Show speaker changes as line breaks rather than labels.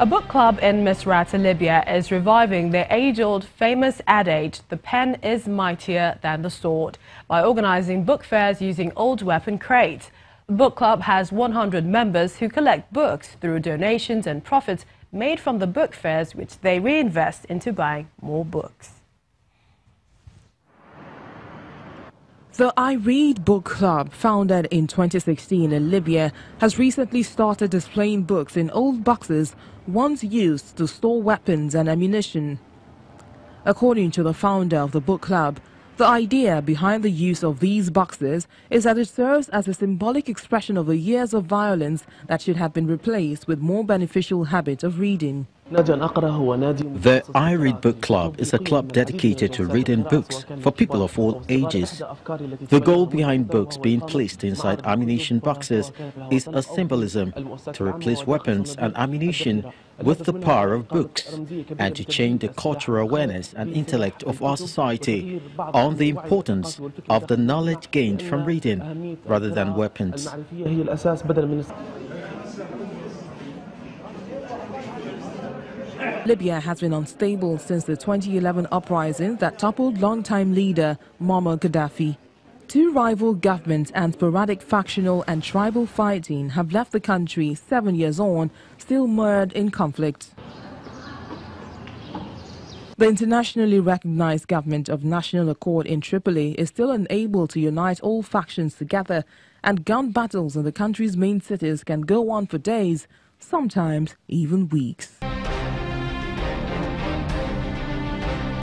A book club in Misrata, Libya is reviving the age-old famous adage, the pen is mightier than the sword, by organizing book fairs using old weapon crates. The book club has 100 members who collect books through donations and profits made from the book fairs, which they reinvest into buying more books.
The I Read Book Club, founded in 2016 in Libya, has recently started displaying books in old boxes once used to store weapons and ammunition. According to the founder of the book club, the idea behind the use of these boxes is that it serves as a symbolic expression of the years of violence that should have been replaced with more beneficial habits of reading.
The I Read Book Club is a club dedicated to reading books for people of all ages. The goal behind books being placed inside ammunition boxes is a symbolism to replace weapons and ammunition with the power of books and to change the cultural awareness and intellect of our society on the importance of the knowledge gained from reading rather than weapons.
Libya has been unstable since the 2011 uprising that toppled longtime leader Muammar Gaddafi. Two rival governments and sporadic factional and tribal fighting have left the country seven years on, still mired in conflict. The internationally recognized government of National Accord in Tripoli is still unable to unite all factions together, and gun battles in the country's main cities can go on for days, sometimes even weeks.